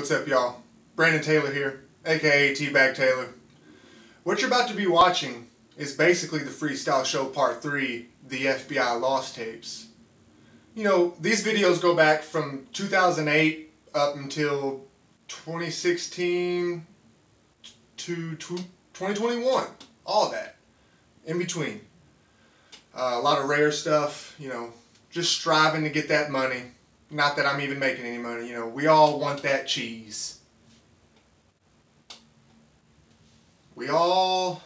What's up, y'all? Brandon Taylor here, aka T-Bag Taylor. What you're about to be watching is basically the Freestyle Show Part 3, the FBI Lost Tapes. You know, these videos go back from 2008 up until 2016 to 2021. All that. In between. Uh, a lot of rare stuff, you know, just striving to get that money. Not that I'm even making any money, you know, we all want that cheese. We all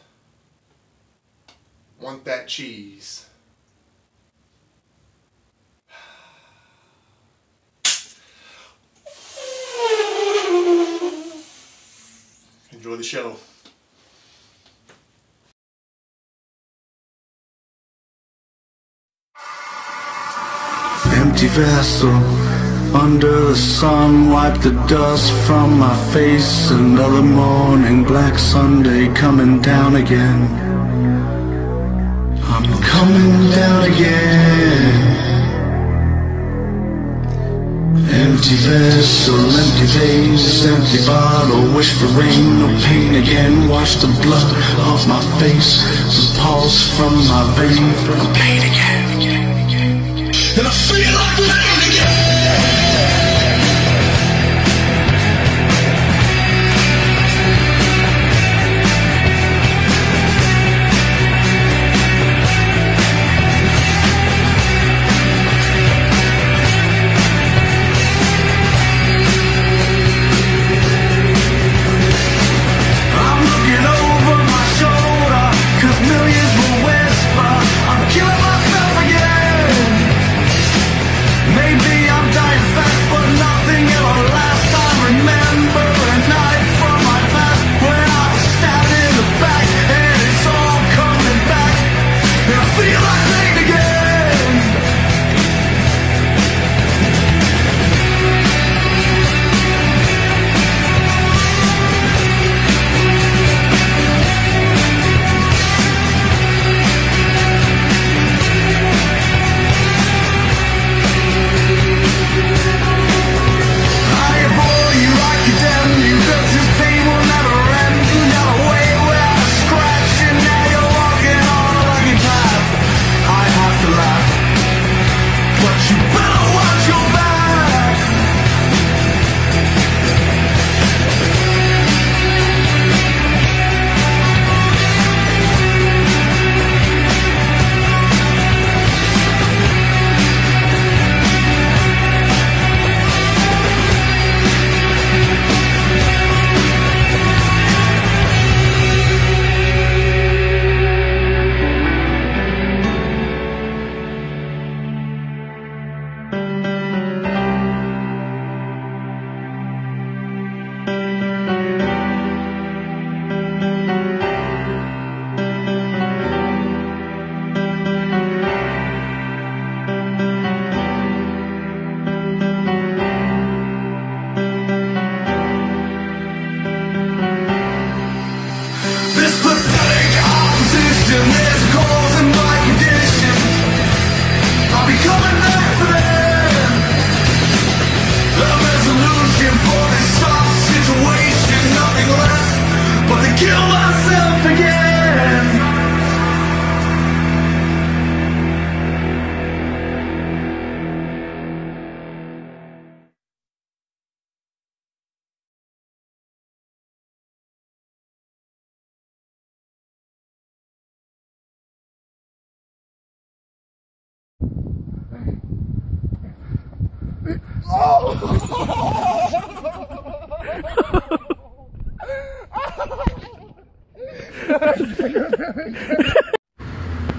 want that cheese. Enjoy the show. Empty vessel under the sun, wipe the dust from my face. Another morning, black Sunday coming down again. I'm coming down again. Empty vessel, empty vase, empty bottle, wish for rain, no pain again. Wash the blood off my face, the pulse from my vein, I'm pain again. And I feel like pain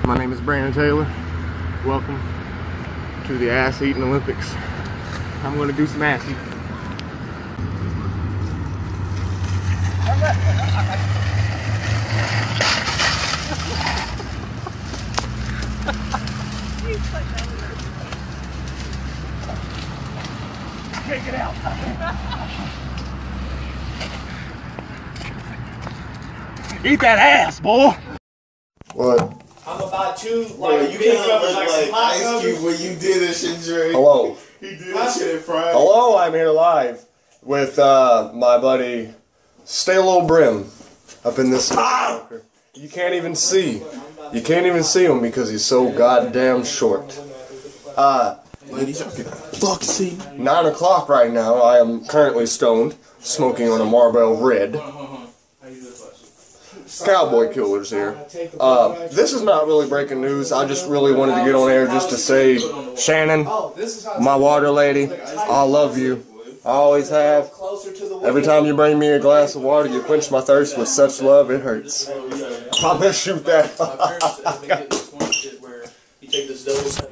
My name is Brandon Taylor. Welcome to the Ass Eating Olympics. I'm going to do some ass eating. Eat that ass, boy! What? I'm about to Bro, like you big kind of covers look like, like some hot Cube when you did this shit, Dre. Hello. He did that shit in front. Hello, I'm here live. with uh, my buddy Stalo Brim up in this. You can't even see. You can't even see him because he's so goddamn short. Uh, Fuck see. nine o'clock right now. I am currently stoned, smoking on a Marlboro Red. Cowboy Killers here. Uh, this is not really breaking news. I just really wanted to get on air just to say, Shannon, my water lady, I love you. I always have. Every time you bring me a glass of water, you quench my thirst with such love it hurts. I'm gonna shoot that.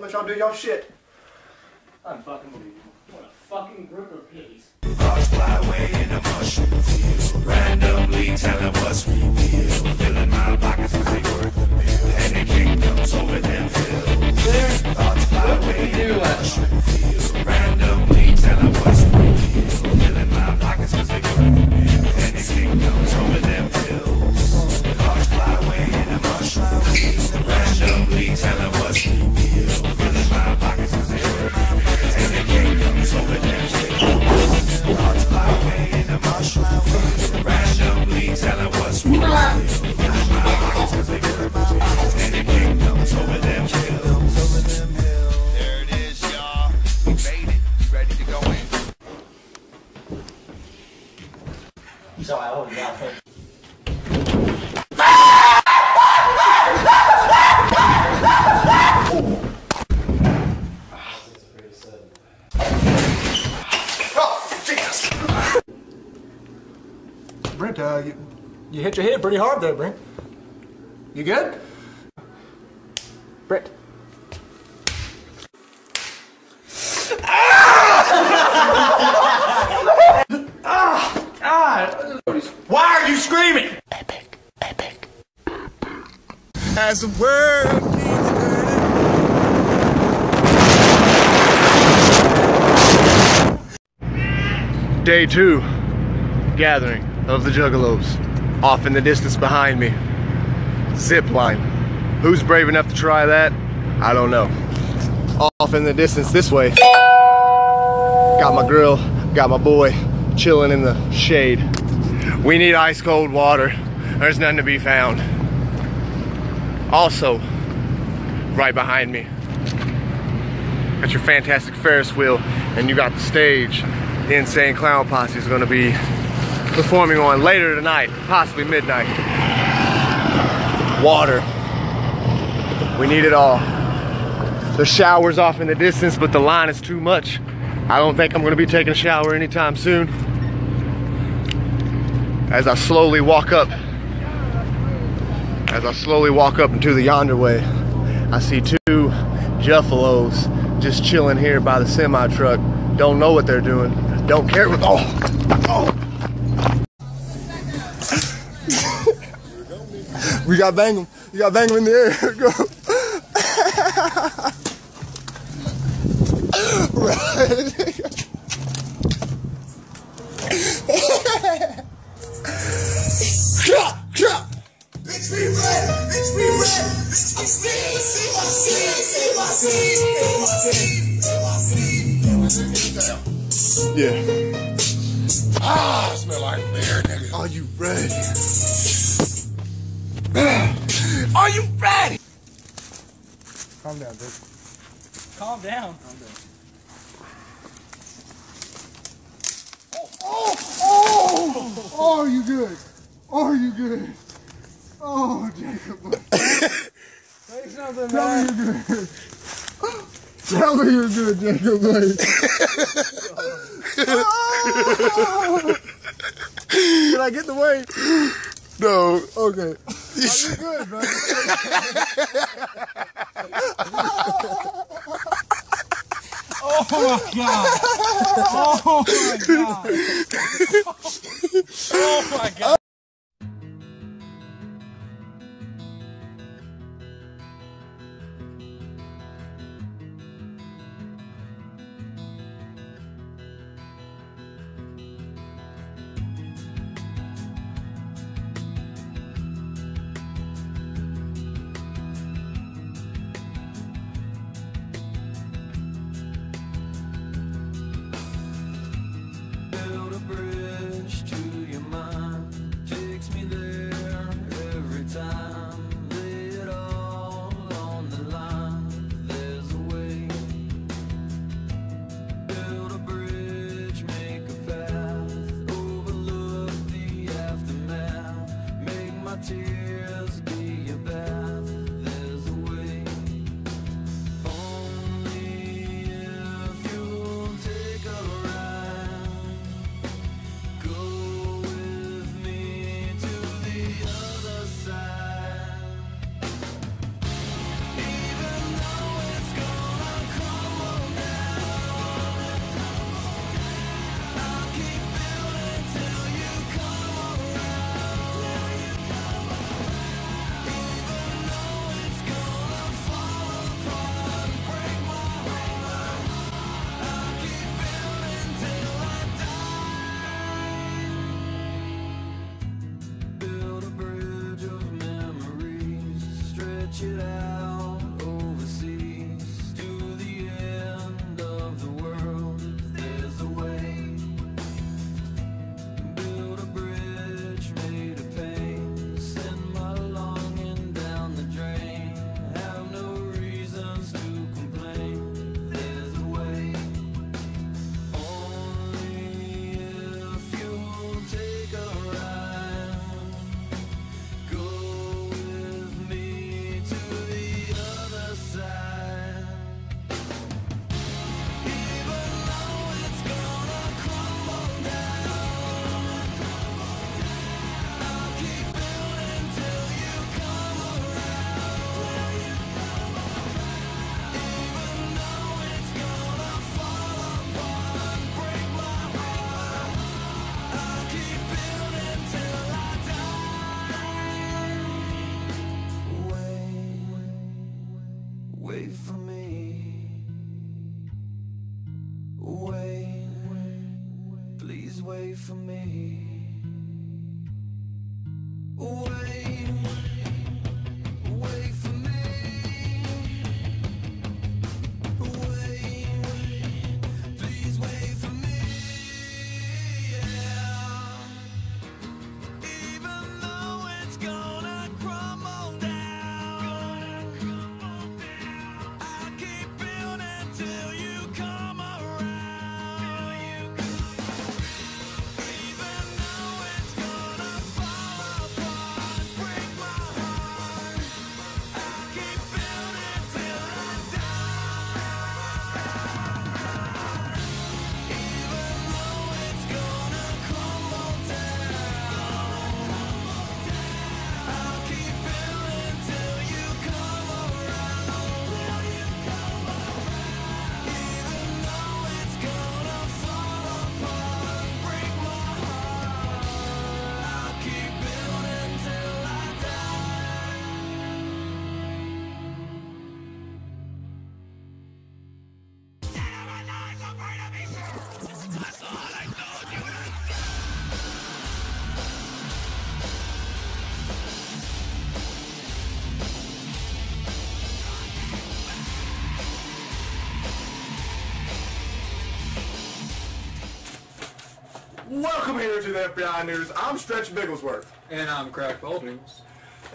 you. Let y'all let y'all do y'all shit. Unfucking What a fucking group of pigs. Randomly telling what's revealed. Filling my pockets with the earth. And the kingdoms over them hills. Thoughts fly away in the mush revealed. Randomly telling what's revealed. Filling my pockets with the earth. Hit your head pretty hard there, Brent. You good? Brent. Why are you screaming? Epic. Epic. As the world keeps turning Day two, gathering of the Juggalos. Off in the distance behind me, zip line. Who's brave enough to try that? I don't know. Off in the distance this way, got my grill, got my boy chilling in the shade. We need ice cold water. There's none to be found. Also, right behind me, got your fantastic Ferris wheel, and you got the stage the Insane Clown Posse is to be performing on later tonight, possibly midnight. Water. We need it all. The shower's off in the distance, but the line is too much. I don't think I'm to be taking a shower anytime soon. As I slowly walk up, as I slowly walk up into the yonder way, I see two Juggalos just chilling here by the semi truck. Don't know what they're doing. Don't care with oh, oh. We gotta bang them. You gotta bang them in the air. Go. Bitch, we red. Bitch, we red. Bitch, I'm see my seed. See my seed. See my seed. See my seed. Yeah. Ah, smell like beer, nigga. Are you ready? Calm down, dude. Calm down. Calm down. Oh, oh, oh! Oh, you good. Are you good. Oh, Jacob. Say something, Tell man. Tell me you're good. Tell me you're good, Jacob. oh. Did I get the weight? No. Okay. Oh, Are you good, bro? oh my god! Oh my god! Oh my god! away from me. Welcome here to the FBI News. I'm Stretch Bigglesworth. And I'm Crack Baldwins.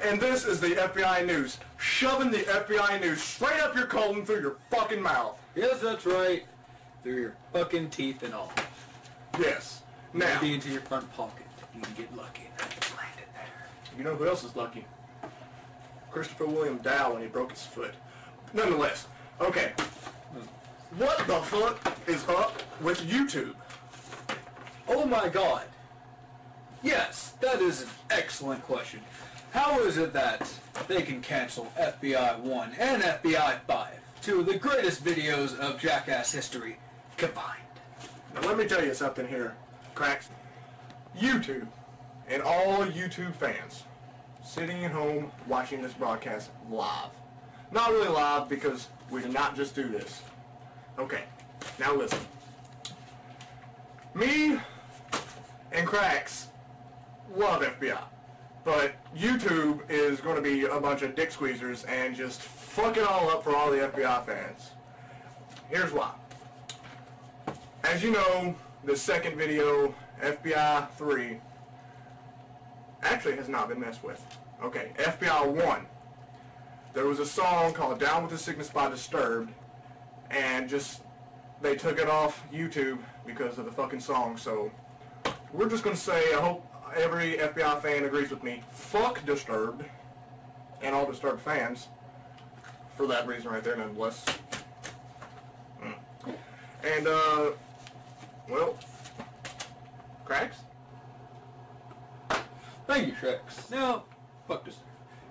And this is the FBI News, shoving the FBI News straight up your colon through your fucking mouth. Yes, that's right. Through your fucking teeth and all. Yes. Now. Maybe into your front pocket. You can get lucky and it there. You know who else is lucky? Christopher William Dow when he broke his foot. Nonetheless, okay. Hmm. What the fuck is up with YouTube? Oh my god. Yes, that is an excellent question. How is it that they can cancel FBI 1 and FBI 5, two of the greatest videos of Jackass history combined? Now let me tell you something here, cracks. YouTube and all YouTube fans sitting at home watching this broadcast live. Not really live because we did not just do this. Okay, now listen. Me and Cracks love FBI. But YouTube is going to be a bunch of dick squeezers and just fuck it all up for all the FBI fans. Here's why. As you know, the second video, FBI 3, actually has not been messed with. Okay, FBI 1. There was a song called Down with the Sickness by Disturbed, and just, they took it off YouTube because of the fucking song, so we're just going to say, I hope every FBI fan agrees with me, fuck Disturbed, and all Disturbed fans, for that reason right there, nonetheless. Mm. And, uh, well, cracks? Thank you, Shreks. Now, fuck Disturbed.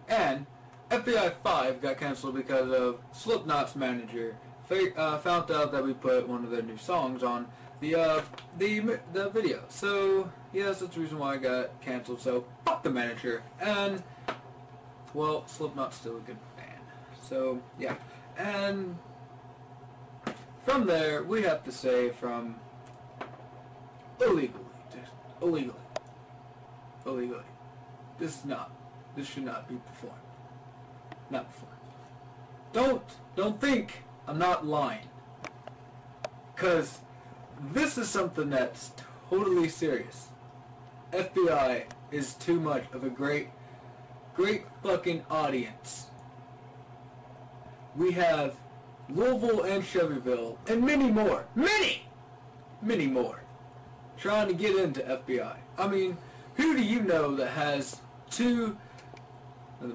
And FBI 5 got canceled because of Slipknot's manager fa- uh, found out that we put one of their new songs on the uh, the the video. So yes, that's the reason why I got canceled. So fuck the manager. And well, Slipknot's still a good band. So yeah, and from there we have to say from illegally, just illegally, illegally. This is not. This should not be performed. Not performed. Don't don't think I'm not lying. Cause this is something that's totally serious. FBI is too much of a great, great fucking audience. We have Louisville and Chevyville and many more, many, many more, trying to get into FBI. I mean, who do you know that has two?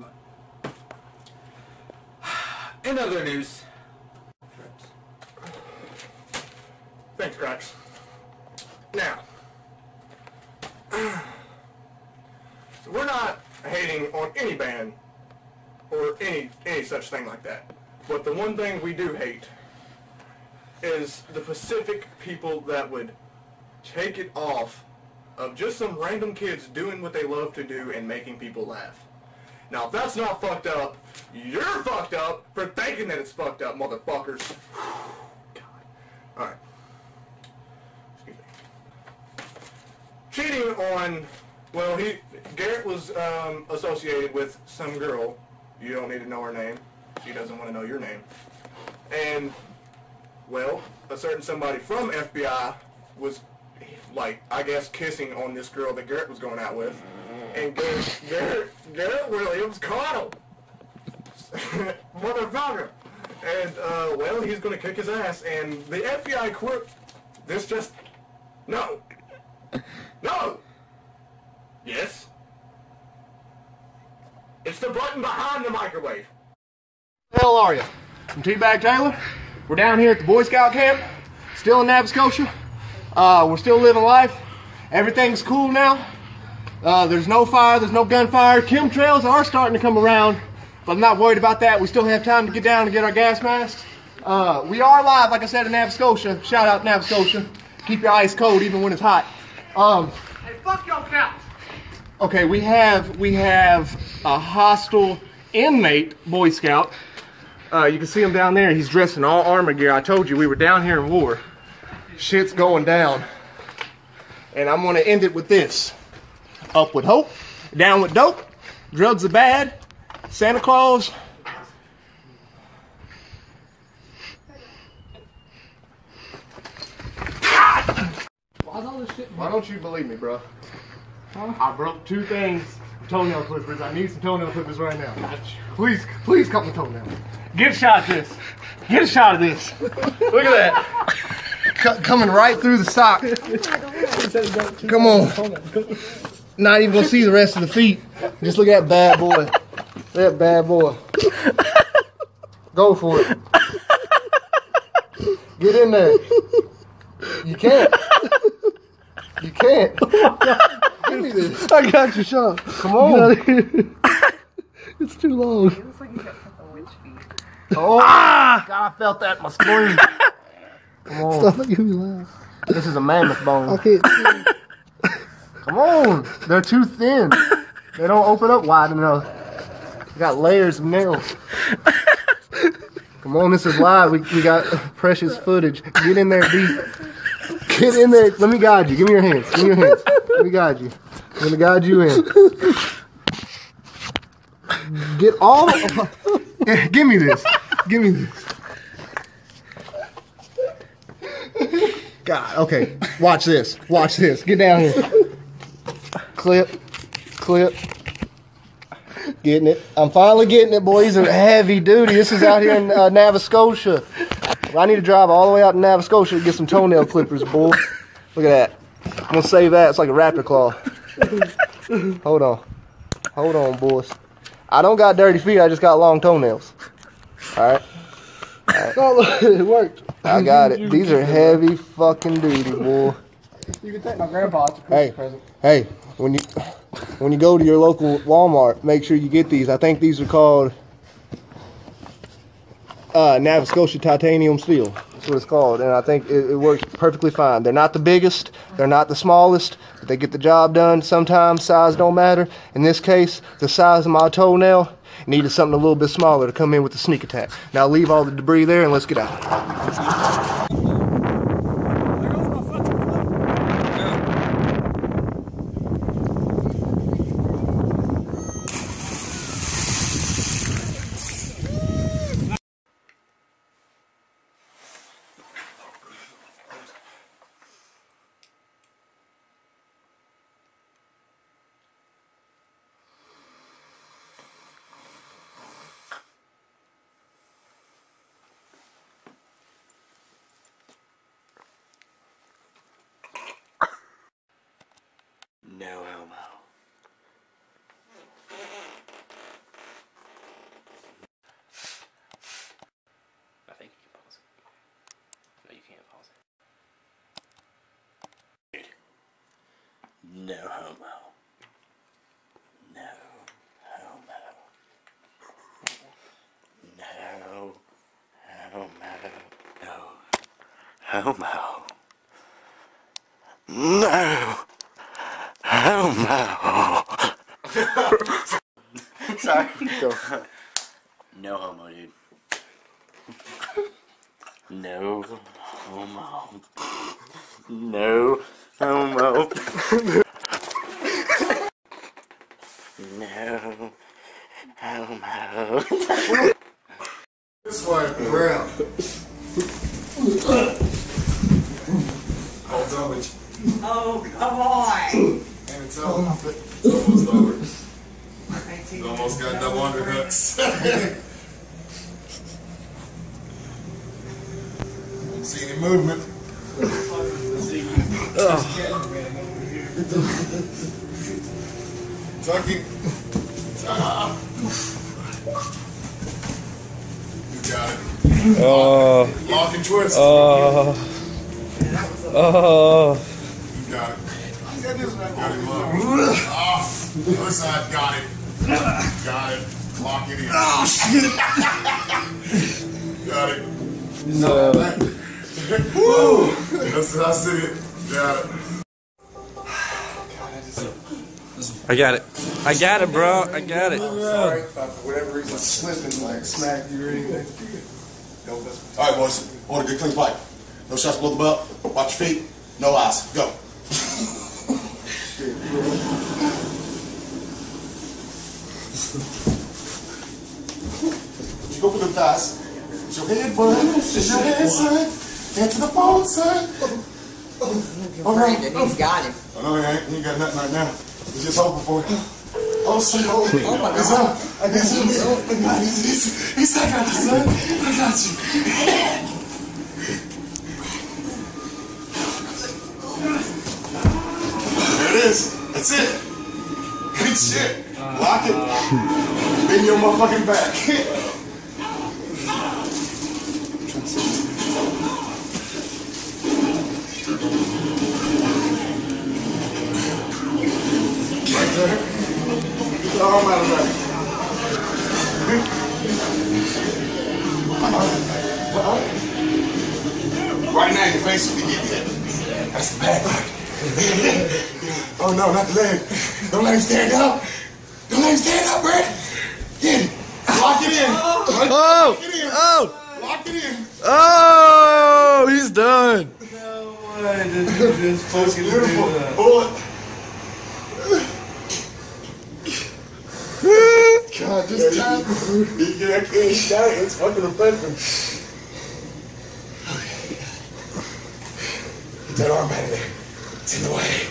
In other news, Thanks, Cracks. Now, so we're not hating on any band or any any such thing like that. But the one thing we do hate is the Pacific people that would take it off of just some random kids doing what they love to do and making people laugh. Now, if that's not fucked up, you're fucked up for thinking that it's fucked up, motherfuckers. God. Alright. Excuse me. Cheating on, well, he, Garrett was um, associated with some girl. You don't need to know her name. She doesn't want to know your name. And, well, a certain somebody from FBI was, like, I guess, kissing on this girl that Garrett was going out with. And Garrett, Garrett, Garrett Williams caught him. Motherfucker. And, uh, well, he's going to kick his ass. And the FBI quit. This just, no. No! Yes? It's the button behind the microwave. the hell are you? I'm T-Bag Taylor. We're down here at the Boy Scout camp, still in Nova Scotia. Uh, we're still living life. Everything's cool now. Uh, there's no fire, there's no gunfire. Chemtrails are starting to come around, but I'm not worried about that. We still have time to get down and get our gas masks. Uh, we are live, like I said, in Nova Scotia. Shout out Nova Scotia. Keep your ice cold even when it's hot. Um, Hey, fuck your couch. Okay, we have we have a hostile inmate Boy Scout. Uh, you can see him down there. He's dressed in all armor gear. I told you we were down here in war. Shit's going down, and I'm gonna end it with this: up with hope, down with dope. Drugs are bad. Santa Claus. Why don't you believe me, bro? I broke two things. Toenail clippers. I need some toenail clippers right now. Please, please cut my toenail. Get a shot of this. Get a shot of this. Look at that. C- coming right through the sock. Come on. Not even gonna see the rest of the feet. Just look at that bad boy. That bad boy. Go for it. Get in there. You can't. You can't. Give me this. I got you. Shut up. Come on. It's too long. It looks like you got fucking witch feet. Oh, ah! God, I felt that in my spleen. Come on. Stop making me laugh. This is a mammoth I bone. can't see. Come on. They're too thin. They don't open up wide enough. They got layers of nails. Come on, this is live. We, we got precious footage. Get in there deep. Get in there. Let me guide you. Give me your hands. Give me your hands. Let me guide you. I'm gonna guide you in. Get all the. Yeah, give me this. Give me this. God. Okay. Watch this. Watch this. Get down here. Clip. Clip. Getting it. I'm finally getting it, boys. These are heavy duty. This is out here in uh, Nova Scotia. I need to drive all the way out to Nova Scotia to get some toenail clippers, boy. Look at that. I'm gonna save that. It's like a raptor claw. Hold on. Hold on, boys. I don't got dirty feet. I just got long toenails. All right. Oh, it worked. I got it. These are heavy fucking duty, boy. You can thank my grandpa. It's a Hey, present. hey, when you when you go to your local Walmart, make sure you get these. I think these are called uh, Scotia titanium steel. That's what it's called, and I think it, it works perfectly fine. They're not the biggest, they're not the smallest, but they get the job done. Sometimes size don't matter. In this case, the size of my toenail needed something a little bit smaller to come in with the sneak attack. Now leave all the debris there and let's get out. No homo. I think you can pause it. No, you can't pause it. No homo. No homo. No homo. No homo. No. Homo. Sorry. No homo, dude. No homo. No homo. no homo. This way, around. Hold on with you. Oh, come on. And it's almost, it's almost over. It's almost got double underhooks. See any movement? Tucky. Ah. You got it. Oh, Lock and twist. oh, oh. You got it. Got him up. Ah, other side, got it. Got it. Lock it in. Oh, shit. got it. No. Woo! That's, that's it. Got it. I got it. I got it, bro. I got it. Sorry if I, for whatever reason, slipping, like smacked you or anything. Don't mess with All right, boys. I want a good clean fight. No shots below the belt. Watch your feet. No eyes. Go. you go for them thighs. It's your head, bud. It's your head, son. Head to the phone, son. All right. He's got him. I know he ain't. He ain't got nothing right now. He's just hoping for it. Oh, son. Oh, it's up. Oh, I got you. I got you. He's, he's, I got you, son. I got you. There it is. That's it. Good shit. Lock it. Hmm. Bend your motherfucking back. Right now, your face will be That's the bad part. oh no, not the leg. Don't let him stand up. Don't let him stand up, Brett. Get it. Lock it in. Oh! Lock it in. Oh! Lock it in. Oh! He's done. No way. This is just fucking beautiful. God, this time. You get that clean shot, it's fucking effective. Get that arm out of there. It's in the way.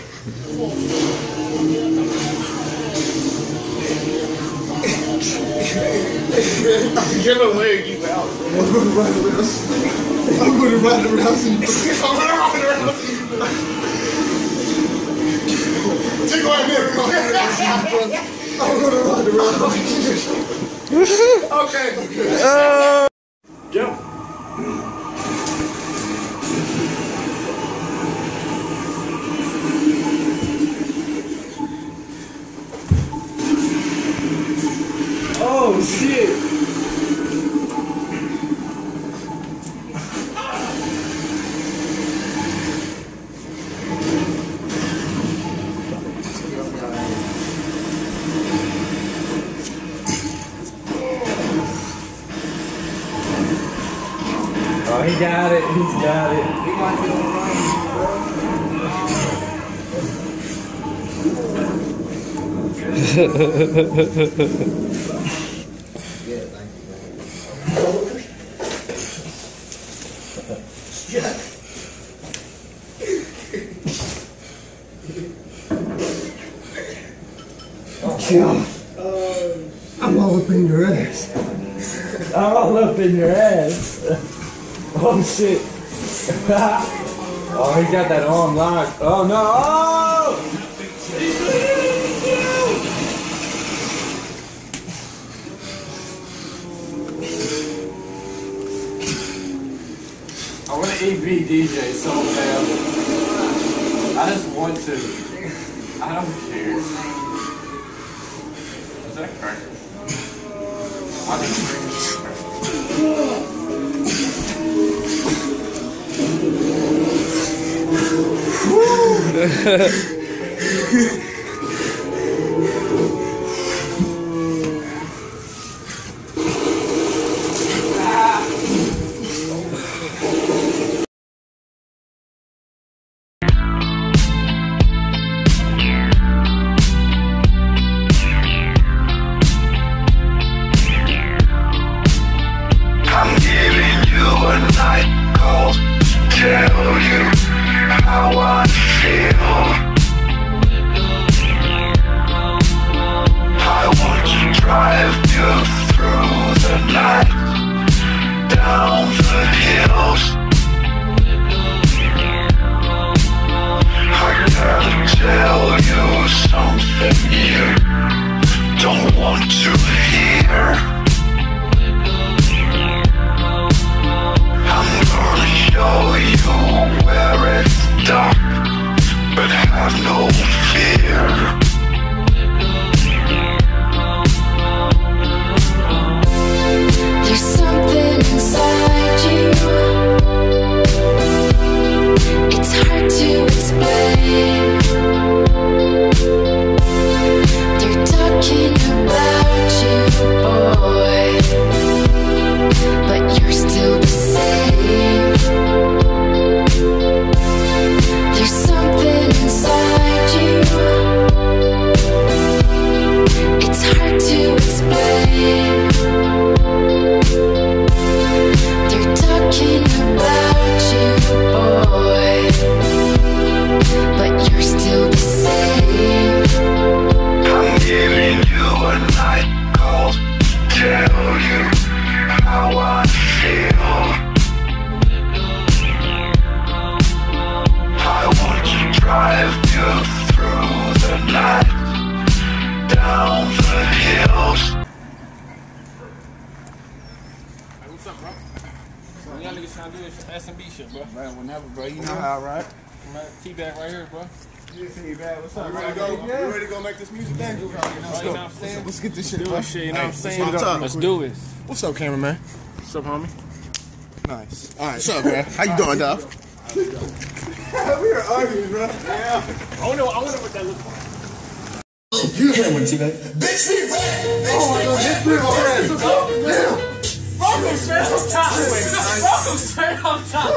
I'm gonna leg you out. I'm gonna ride around. I'm gonna ride around. I'm gonna ride around. I'm gonna ride around. okay. okay. Uh, Oh shit! I'm all up in your ass. I'm all up in your ass. Oh shit. oh, he got that arm locked. Oh no. Oh! I want to EV DJ so bad. I just want to. I don't care. Is that a cracker? I think it's shit, Do bro. this shit, you know what I'm saying? What's up? Let's do this. What's up, cameraman? What's up, homie? Nice. All right, what's up, man? How you doing, Duff? we were arguing, bro. Yeah. Oh no, I wonder what that looks like. You hit one, T-Bag. Bitch, we red. Oh my god, this bitch red. Damn. Welcome straight on top. Welcome straight on top.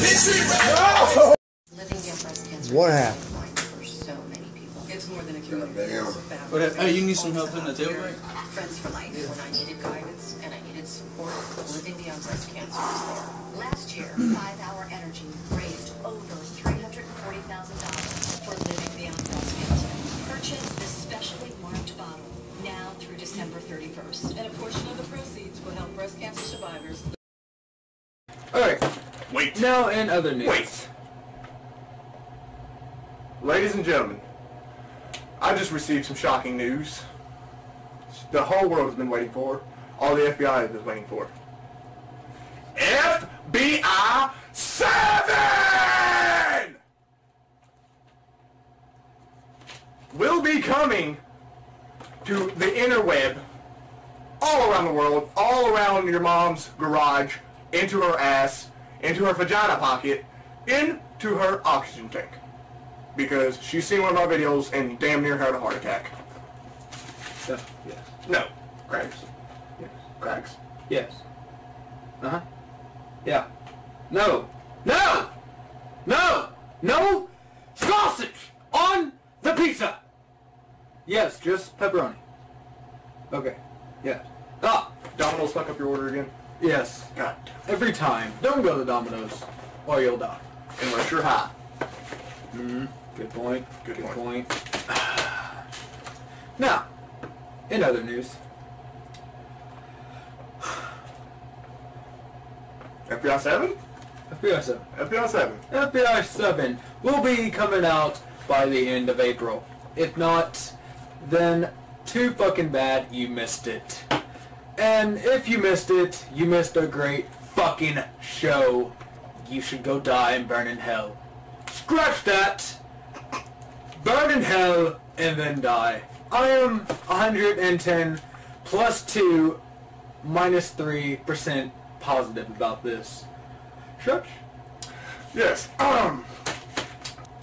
Bitch, we red. Living in breast cancer What is happened? lifeline for so many people. It's more than a community. Damn. It's a family. What hap- hey, you need some help in the tailgate? Friends for life. When I needed guidance and I needed support, Living Beyond Breast Cancer was there. Last year, Five Hour Energy raised over $340,000 for Living Beyond Breast Cancer. Purchase this specially marked bottle now through December 31st. And a portion of the proceeds will help breast cancer survivors Alright. Wait. Now in other news. Wait. Ladies and gentlemen, I just received some shocking news. The whole world has been waiting for. All the FBI has been waiting for. FBI 7 will be coming to the interweb all around the world, all around your mom's garage, into her ass, into her vagina pocket, into her oxygen tank. Because she's seen one of our videos and damn near had a heart attack. Yeah, yes. No. Cracks. Yes. Cracks. Yes. Uh huh. Yeah. No. No! No! No! Sausage on the pizza! Yes, just pepperoni. Okay. Yes. Ah! Domino's fuck up your order again? Yes. God. Every time. Don't go to Domino's or you'll die. Unless you're high. Mm-hmm. Good point. Good Good point. point. now, in other news, FBI 7? FBI 7. FBI 7. FBI 7 will be coming out by the end of April. If not, then too fucking bad you missed it. And if you missed it, you missed a great fucking show. You should go die and burn in hell. Scratch that! Burn in hell and then die. I am 110 plus 2 minus 3% positive about this. Shush. Yes. Um.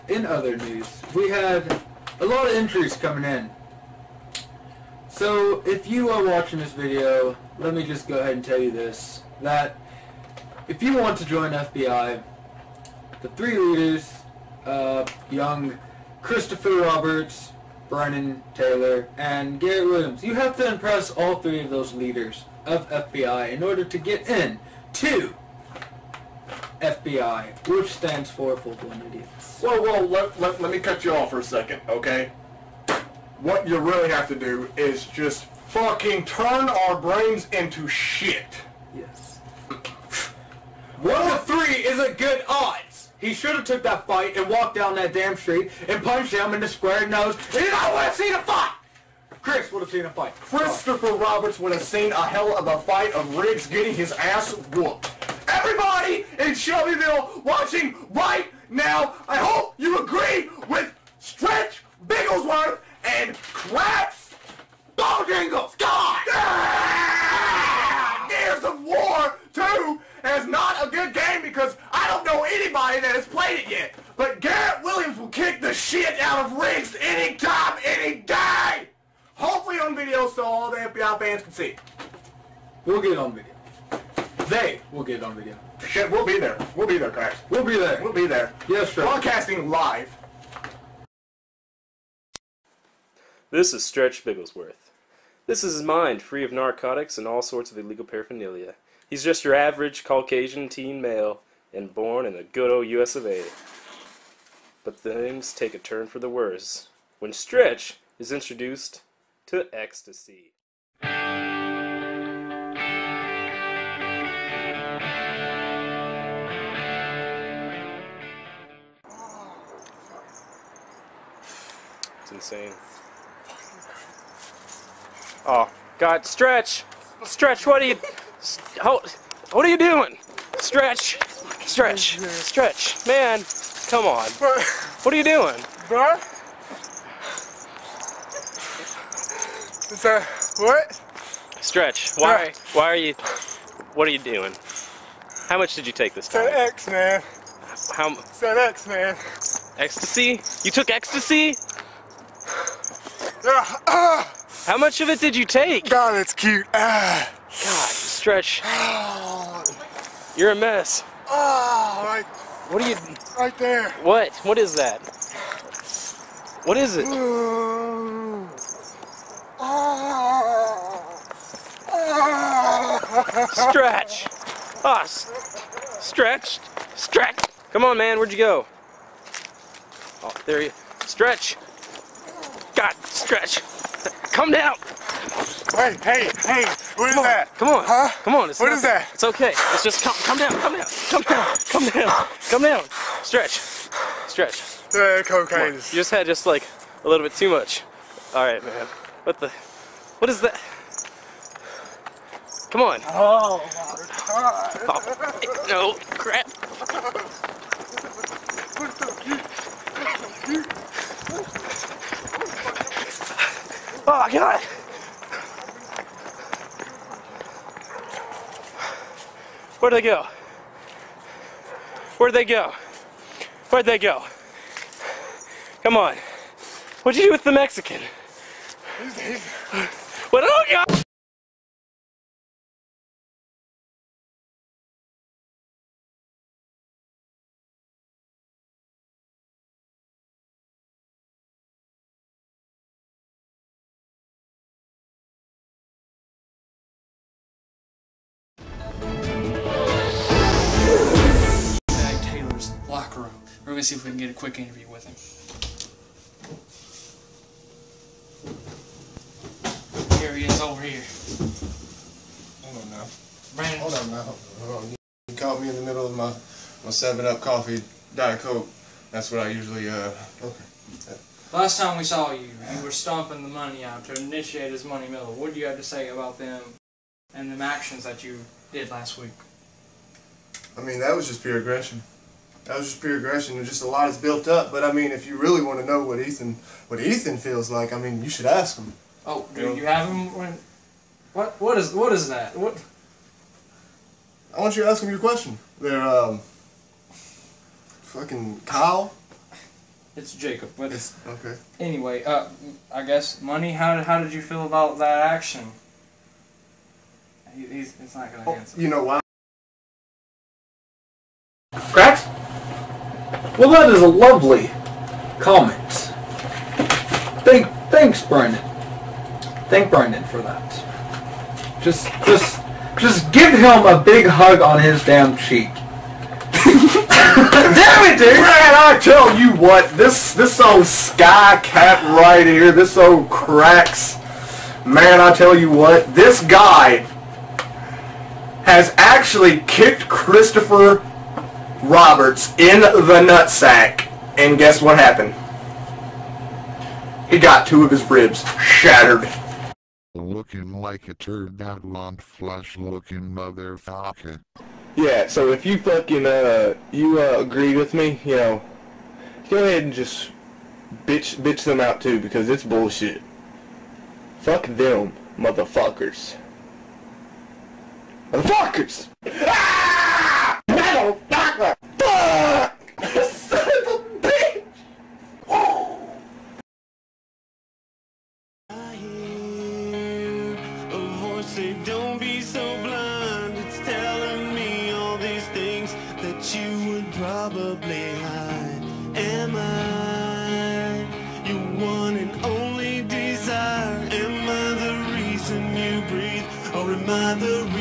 In other news, we had a lot of entries coming in. So if you are watching this video, let me just go ahead and tell you this, that if you want to join FBI, the three leaders, uh, young Christopher Roberts, Brennan Taylor, and Garrett Williams, you have to impress all three of those leaders of FBI in order to get in to FBI, which stands for Full-Blown Idiots. Whoa, whoa, let, let, let me cut you off for a second, okay? What you really have to do is just fucking turn our brains into shit. Yes. One to three is a good odds. He should have took that fight and walked down that damn street and punched him in the square nose. And I would have seen a fight. Chris would have seen a fight. Christopher Roberts would have seen a hell of a fight of Riggs getting his ass whooped. Everybody in Shelbyville watching right now, I hope you agree with Stretch Bigglesworth and Craps Bojangles. God! Yeah! Gears of War 2 is not a good game because I don't know anybody that has played it yet. But Garrett Williams will kick the shit out of Riggs anytime, any day! Hopefully on video so all the FBI fans can see. We'll get it on video. They will get it on video. Shit, we'll be there. We'll be there, guys. We'll be there. We'll be there. Yes, sir. Broadcasting live. This is Stretch Bigglesworth. This is his mind, free of narcotics and all sorts of illegal paraphernalia. He's just your average Caucasian teen male and born in the good old US of A. But things take a turn for the worse when Stretch is introduced to ecstasy. It's insane. Oh, God, Stretch! Stretch, what are you... Hold, what are you doing? Stretch! Stretch! Stretch! Man, come on. What are you doing? Bro? Is that what? Stretch, why, why are you... What are you doing? How much did you take this time? X, man. How It's that X, man. ecstasy? You took ecstasy? Ah, How much of it did you take? God, it's cute. Ah, stretch. oh, You're a mess. oh, right, What are you? right there. What? What is that? What is it? Ooh. Ah, ah. Stretch. Ah, s- stretch. Stretch. Come on, man. Where'd you go? Oh, there you. Stretch. God, stretch. Come down. Hey, hey, hey, what is Come on. that? Come on. Huh? Come on. It's What not- is that? It's okay. It's just come, come down. Come down. Come down. Come down. Come down. Stretch. Stretch. Uh, cocaine. You just had just like a little bit too much. All right, man. What the? What is that? Come on. Oh, my God. Oh, no, crap. Oh, God. Where'd they go? Where'd they go? Where'd they go? Come on. What'd you do with the Mexican? What? Oh, God. Gonna see if we can get a quick interview with him. Here he is over here. Hold on now. Brandon. Hold on now. Hold on. You caught me in the middle of my my Seven Up coffee, Diet Coke. That's what I usually uh. Okay. Last time we saw you, you were stomping the money out to initiate his money mill. What do you have to say about them and them actions that you did last week? I mean, that was just pure aggression. That was just pure aggression, and just a lot is built up. But I mean, if you really want to know what Ethan, what Ethan feels like, I mean, you should ask him. Oh, do you have him? When, what? What is? What is that? What? I want you to ask him your question. They're um, fucking Kyle. It's Jacob. But It's okay. anyway, uh, I guess money. How did how did you feel about that action? He, he's, he's not gonna answer. You know why? Cracks? Well, that is a lovely comment. Thank, thanks, Brandon. Thank Brandon for that. Just, just, just give him a big hug on his damn cheek. damn it, dude! Man, I tell you what, this, this old sky cat right here, this old cracks. Man, I tell you what, this guy has actually kicked Christopher Roberts in the nutsack, and guess what happened? He got two of his ribs shattered. Looking like a turned out lump flush looking motherfucker. Yeah, so if you fucking, uh, you, uh, agree with me, you know, go ahead and just bitch, bitch them out too, because it's bullshit. Fuck them, motherfuckers. Motherfuckers! Ah! So blind. It's telling me all these things that you would probably hide. Am I your one and only desire? Am I the reason you breathe? Or am I the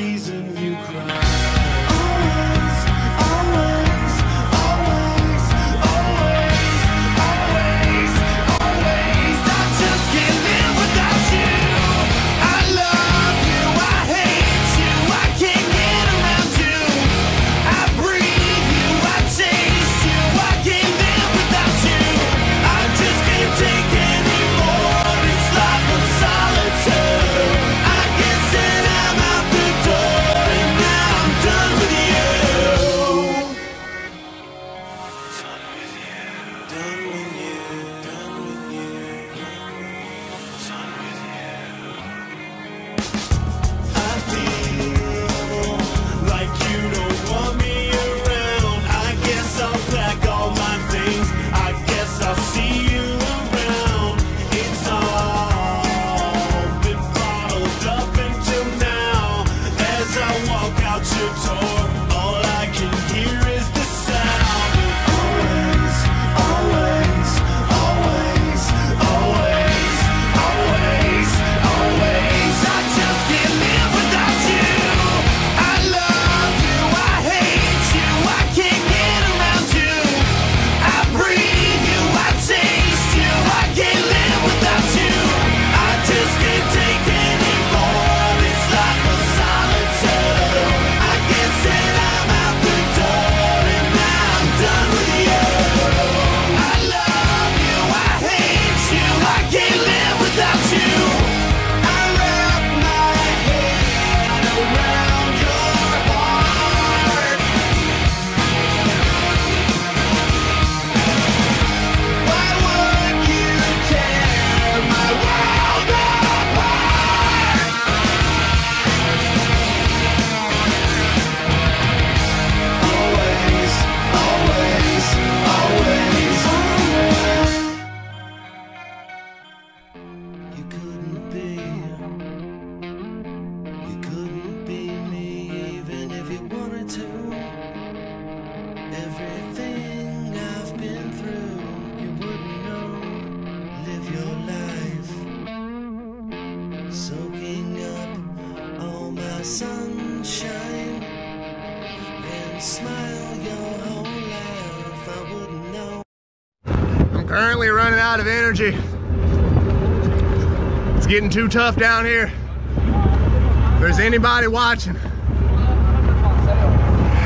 It's getting too tough down here. If there's anybody watching,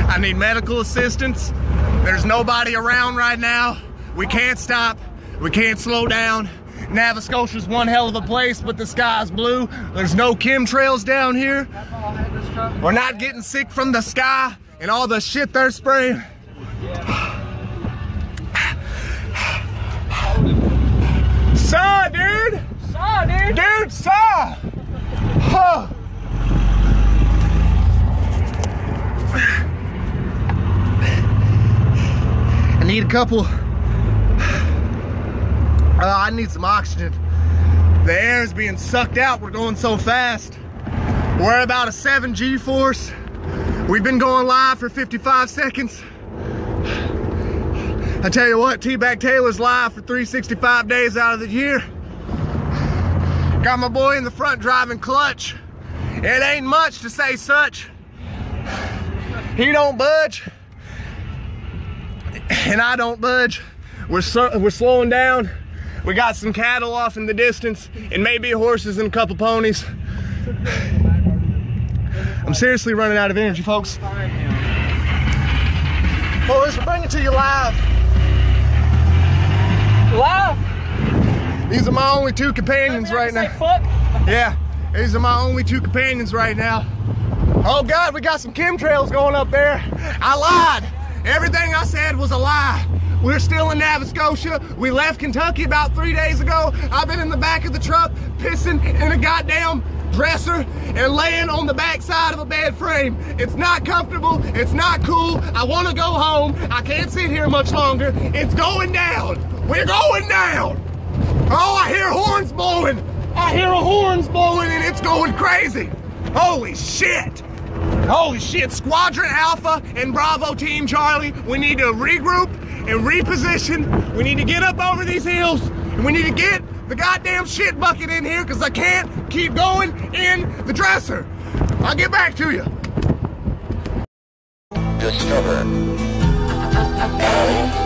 I need medical assistance. There's nobody around right now. We can't stop. We can't slow down. Nova Scotia's one hell of a place, but the sky's blue. There's no chemtrails down here. We're not getting sick from the sky and all the shit they're spraying. Dude! Dude, saw! Huh. I need a couple. Uh, I need some oxygen. The air is being sucked out. We're going so fast. We're about a 7 G force. We've been going live for 55 seconds. I tell you what, T-Bag Taylor's live for 365 days out of the year. Got my boy in the front driving clutch. It ain't much to say such. He don't budge. And I don't budge. We're, we're slowing down. We got some cattle off in the distance and maybe horses and a couple ponies. I'm seriously running out of energy, folks. Boys, we're bringing it to you. Live? These are my only two companions right now. fuck? Yeah, these are my only two companions right now. Oh God, we got some chemtrails going up there. I lied. Everything I said was a lie. We're still in Nova Scotia. We left Kentucky about three days ago. I've been in the back of the truck pissing in a goddamn dresser and laying on the back side of a bed frame. It's not comfortable. It's not cool. I want to go home. I can't sit here much longer. It's going down. We're going down. Oh, I hear horns blowing. I hear a horns blowing and it's going crazy. Holy shit. Holy shit. Squadron Alpha and Bravo Team Charlie, we need to regroup and reposition. We need to get up over these hills and we need to get the goddamn shit bucket in here because I can't keep going in the dresser. I'll get back to you. Discover.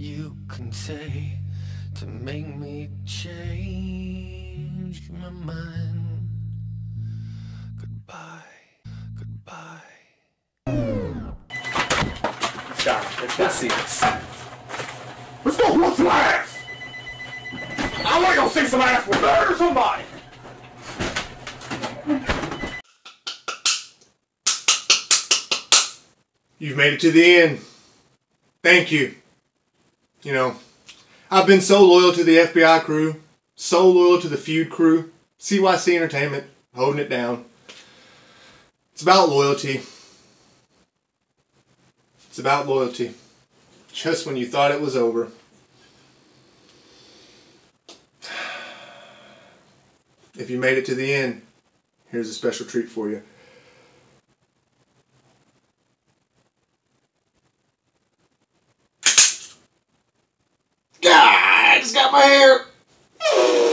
you can say to make me change my mind. Goodbye, goodbye. Let's see this. Let's go whoop some ass! I want to go see some ass with murder somebody! You've made it to the end. Thank you. You know, I've been so loyal to the FBI crew, so loyal to the feud crew, CYC Entertainment, holding it down. It's about loyalty. It's about loyalty. Just when you thought it was over. If you made it to the end, here's a special treat for you. out my hair.